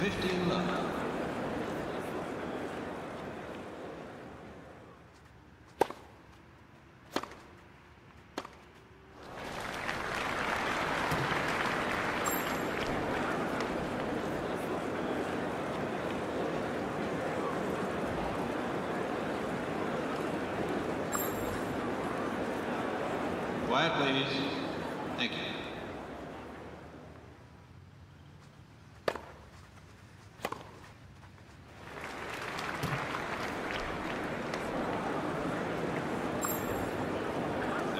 15 love. Quiet, please. Thank you.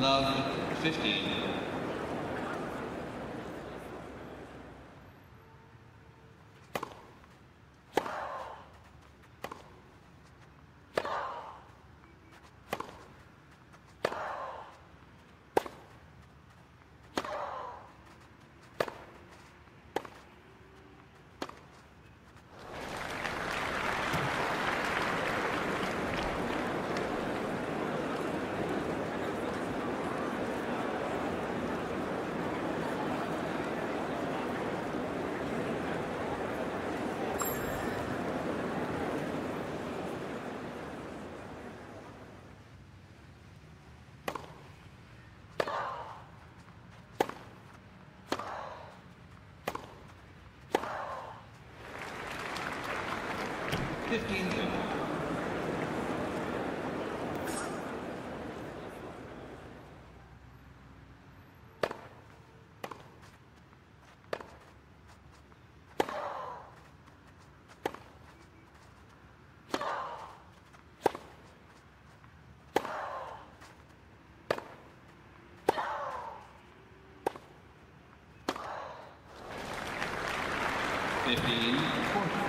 Love 15. Fifteen thirty. Fifteen.